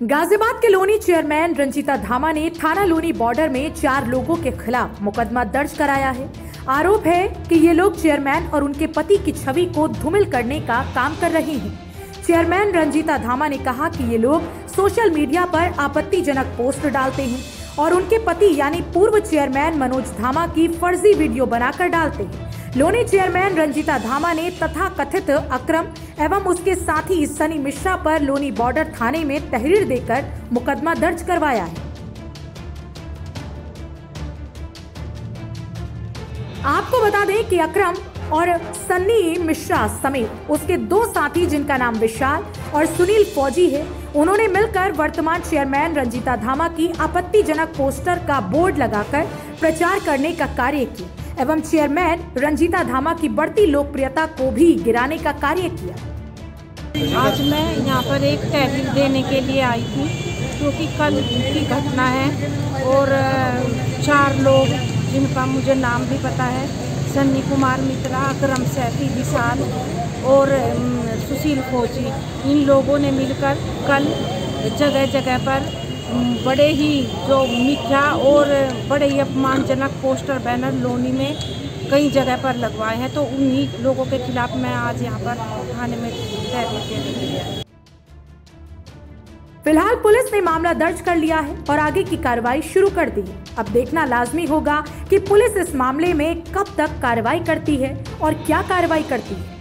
गाजियाबाद के लोनी चेयरमैन रंजीता धामा ने थाना लोनी बॉर्डर में चार लोगों के खिलाफ मुकदमा दर्ज कराया है। आरोप है कि ये लोग चेयरमैन और उनके पति की छवि को धूमिल करने का काम कर रहे हैं। चेयरमैन रंजीता धामा ने कहा कि ये लोग सोशल मीडिया पर आपत्तिजनक पोस्ट डालते हैं। और उनके पति यानी पूर्व चेयरमैन मनोज धामा की फर्जी वीडियो बनाकर डालते हैं। लोनी चेयरमैन रंजीता धामा ने तथा कथित अक्रम एवं उसके साथी सनी मिश्रा पर लोनी बॉर्डर थाने में तहरीर देकर मुकदमा दर्ज करवाया है। आपको बता दें कि अक्रम और सन्नी मिश्रा समेत उसके दो साथी जिनका नाम विशाल और सुनील फौजी है उन्होंने मिलकर वर्तमान चेयरमैन रंजीता धामा की आपत्तिजनक पोस्टर का बोर्ड लगाकर प्रचार करने का कार्य किया एवं चेयरमैन रंजीता धामा की बढ़ती लोकप्रियता को भी गिराने का कार्य किया। आज मैं यहाँ पर एक तहरीर देने के लिए आई थी क्योंकि कल की घटना है और चार लोग, जिनका मुझे नाम भी पता है सन्नी कुमार मित्रा, अकरम सैफी, विशाल और सुशील फौजी इन लोगों ने मिलकर कल जगह जगह पर बड़े ही जो मिथ्या और बड़े ही अपमानजनक पोस्टर, बैनर, लोनी में कई जगह पर लगवाए हैं। तो उन्हीं लोगों के खिलाफ मैं आज यहाँ पर थाने में देने के लिए फ़िलहाल पुलिस ने मामला दर्ज कर लिया है और आगे की कार्रवाई शुरू कर दी है। अब देखना लाजमी होगा कि पुलिस इस मामले में कब तक कार्रवाई करती है और क्या कार्रवाई करती है।